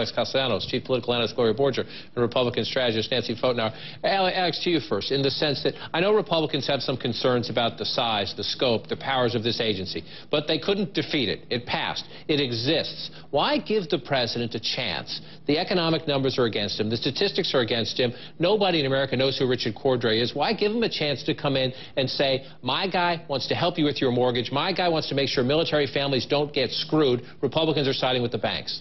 Alex Castellanos, Chief Political Analyst Gloria Borger, and Republican strategist Nancy Pfotenhauer. Alex, to you first, in the sense that I know Republicans have some concerns about the size, the scope, the powers of this agency, but they couldn't defeat it. It passed. It exists. Why give the president a chance? The economic numbers are against him. The statistics are against him. Nobody in America knows who Richard Cordray is. Why give him a chance to come in and say, my guy wants to help you with your mortgage. My guy wants to make sure military families don't get screwed. Republicans are siding with the banks.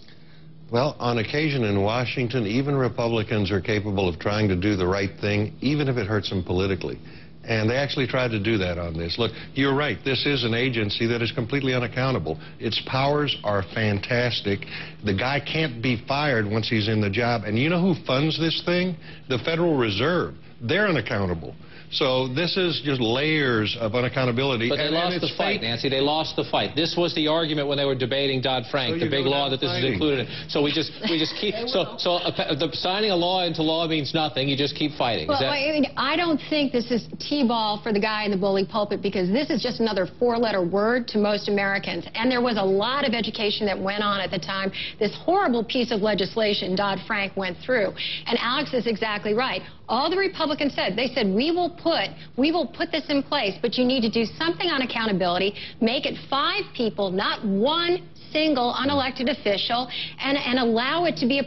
Well, on occasion in Washington, even Republicans are capable of trying to do the right thing, even if it hurts them politically. And they actually tried to do that on this. Look, you're right. This is an agency that is completely unaccountable. Its powers are fantastic. The guy can't be fired once he's in the job. And you know who funds this thing? The Federal Reserve. They're unaccountable. So this is just layers of unaccountability. But they and, lost and the fight, Nancy. They lost the fight. This was the argument when they were debating Dodd-Frank, So the big law that this fighting. is included in. So we just we just keep so so uh, the signing a law into law means nothing. You just keep fighting. Is Well, that- I mean, I don't think this is T-ball for the guy in the bully pulpit because this is just another four-letter word to most Americans. And there was a lot of education that went on at the time this horrible piece of legislation Dodd-Frank went through. And Alex is exactly right. All the Republicans said, they said, we will put, we will put this in place, but you need to do something on accountability, make it five people, not one single unelected official and, and allow it to be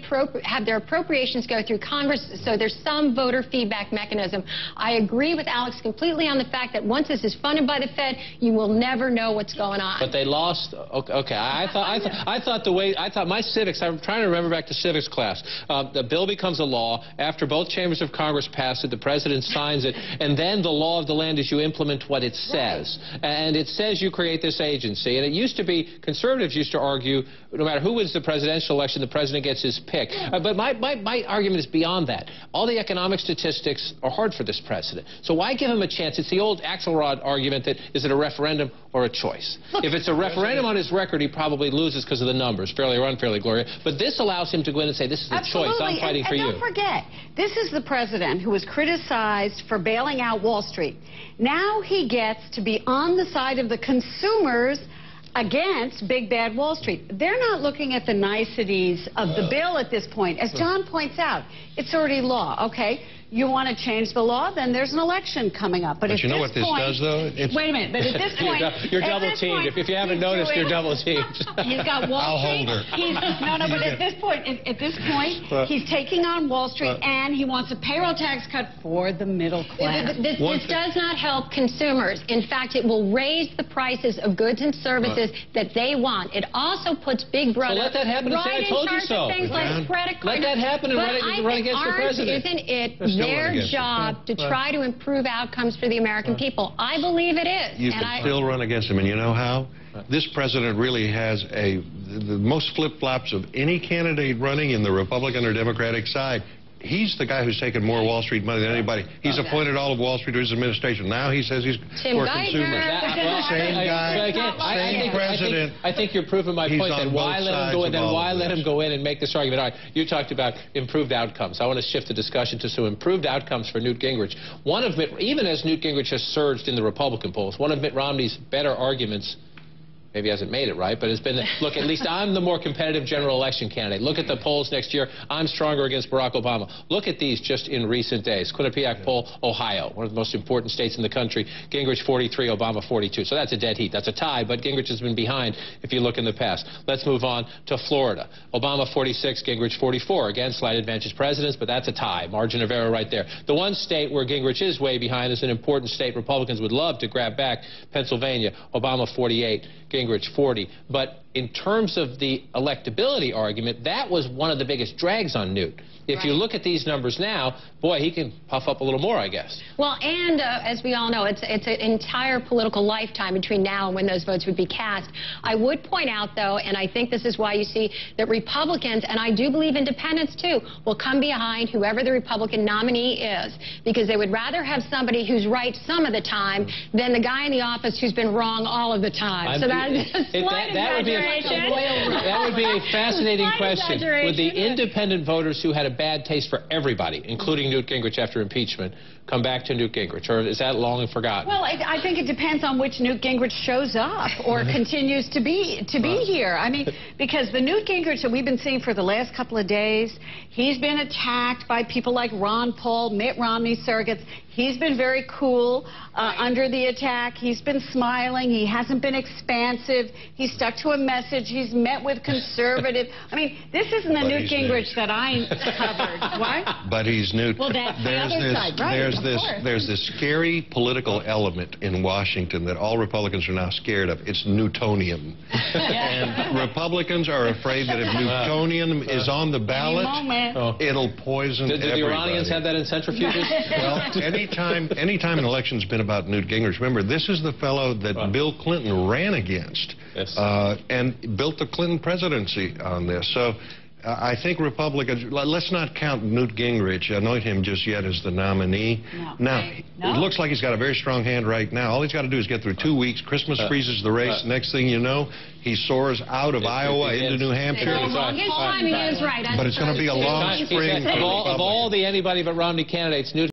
have their appropriations go through Congress so there's some voter feedback mechanism. I agree with Alex completely on the fact that once this is funded by the Fed, you will never know what's going on. But they lost. Okay, okay. I thought I, th I thought the way I thought my civics. I'm trying to remember back to civics class. Uh, the bill becomes a law after both chambers of Congress pass it. The president signs it, and then the law of the land is you implement what it says. And it says you create this agency. And it used to be conservatives used to argue no matter who wins the presidential election, the president gets his pick. Uh, but my, my my argument is beyond that. All the economic statistics are hard for this president. So why give him a chance? It's the old Axelrod argument that is it a referendum or a choice? if it's a referendum on his record, he probably loses because of the numbers, fairly or unfairly, Gloria. But this allows him to go in and say, this is a choice. I'm fighting and, for and you. don't forget, this is the president who was criticized for bailing out Wall Street. Now he gets to be on the side of the consumers against big bad Wall Street. They're not looking at the niceties of the bill at this point. As John points out, it's already law, okay? You want to change the law, then there's an election coming up. But, But at you know this what this point, does, though? It's- Wait a minute, but at this You're point... you're double teamed. point, If- if you haven't he's noticed, you're double teamed. He's got Wall I'll Street. hold her. He's, no, no, but at this point, at, at this point, Uh, he's taking on Wall Street, uh, and he wants a payroll tax cut for the middle class. This, One this does not help consumers. In fact, it will raise the prices of goods and services that they want. It also puts Big Brother So let that happen and say, right "I told in you charge so." of things Man. like credit Let that happen and run it- I run think against the aren't- president. Isn't it Let's still run their job to try to improve outcomes for the American people? I believe it is. You and can I, still run against him, and you know how? This president really has a the, the most flip-flops of any candidate running in the Republican or Democratic side. He's the guy who's taken more Wall Street money than anybody. He's appointed all of Wall Street to his administration. Now he says he's Tim for Geithner. consumers. That- well, Same guy, but again, I- I same think- I think- president. I think you're proving my He's point. on Then why let him go in? Then why let him go in and make this argument? All right, you talked about improved outcomes. I want to shift the discussion to some improved outcomes for Newt Gingrich. One of Mitt, even as Newt Gingrich has surged in the Republican polls, one of Mitt Romney's better arguments. Maybe hasn't made it right, but it's been, look, at least I'm the more competitive general election candidate. Look at the polls next year. I'm stronger against Barack Obama. Look at these just in recent days. Quinnipiac poll, Ohio, one of the most important states in the country. Gingrich 43, Obama 42. So that's a dead heat. That's a tie, but Gingrich has been behind if you look in the past. Let's move on to Florida. Obama 46, Gingrich 44. Again, slight advantage presidents, but that's a tie. Margin of error right there. The one state where Gingrich is way behind is an important state Republicans would love to grab back, Pennsylvania. Obama 48, Gingrich 40. But in terms of the electability argument, that was one of the biggest drags on Newt. If you look at these numbers now, boy, he can puff up a little more, I guess. Well, and uh, as we all know, it's it's an entire political lifetime between now and when those votes would be cast. I would point out, though, and I think this is why you see that Republicans, and I do believe independents too, will come behind whoever the Republican nominee is, because they would rather have somebody who's right some of the time than the guy in the office who's been wrong all of the time. I'm- so that it- that, that would be. That would be a fascinating question. Would the independent voters who had a bad taste for everybody, including Newt Gingrich after impeachment, come back to Newt Gingrich, or is that long forgotten? Well, I, I think it depends on which Newt Gingrich shows up or continues to be to be here. I mean, because the Newt Gingrich that we've been seeing for the last couple of days, he's been attacked by people like Ron Paul, Mitt Romney surrogates. He's been very cool uh, under the attack. He's been smiling. He hasn't been expansive. He's stuck to a message. He's met with conservative. I mean, this isn't the But Newt he's Gingrich Newt. that I covered. what? But he's Newt. Well, that's the there's other this, side, right, There's of this, course. there's this scary political element in Washington that all Republicans are now scared of. It's Newtonium. and Republicans are afraid that if Newtonium is on the ballot. Oh. it'll poison Did, did the. Iranians have that in centrifuges? Well, anytime, anytime an election's been about Newt Gingrich, remember, this is the fellow that Right. Bill Clinton ran against Yes. uh, and built the Clinton presidency on this. So uh, I think Republicans, let- let's not count Newt Gingrich, anoint him just yet as the nominee. No. Now, No. it looks like he's got a very strong hand right now. All he's got to do is get through two weeks. Christmas Uh, freezes the race. uh, Next thing you know, he soars out of If- if Iowa he into New Hampshire. he gets- Well, his timing is right. But it's gonna be a long He's- spring of all, of all the anybody but Romney candidates, Newt